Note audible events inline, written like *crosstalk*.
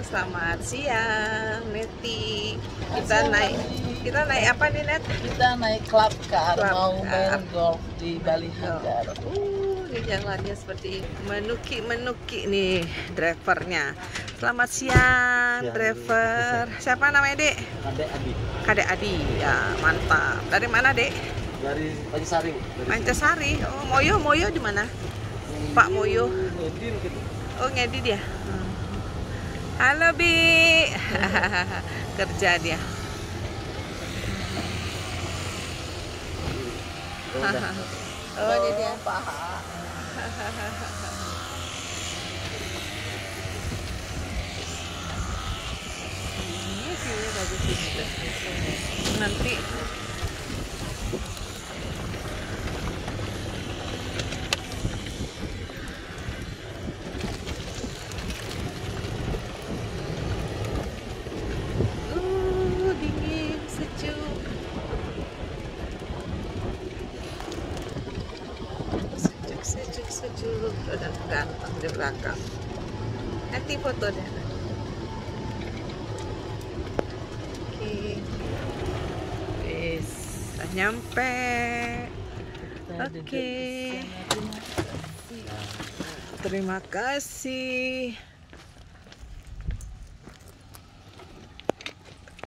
selamat siang Neti. Kita naik kita naik apa nih Net? Kita naik club car Club mau car. main golf di Bali Hagar. Uh, ini jalannya seperti menuki-menuki nih drivernya. Selamat siang, Siang, driver. Siapa namanya, Dek? Kadek Adi Kadek Adi. Ya, mantap. Dari mana, Dek? dari Pajasaring. Dari Mancasari. Oh, Moyo, Moyo di mana? Pak Moyo. Edin gitu. Oh, ngedi dia. Halo, Bi. *laughs* Kerja dia. Oh. Oh, ini dia. paha. Ini view-nya bagus juga. Nanti Uh, dingin, sejuk. Sejuk, sejuk. Udah ganteng di belakang. Nanti foto deh. Oke. Wis, nyampe. Oke. kasih. Terima kasih.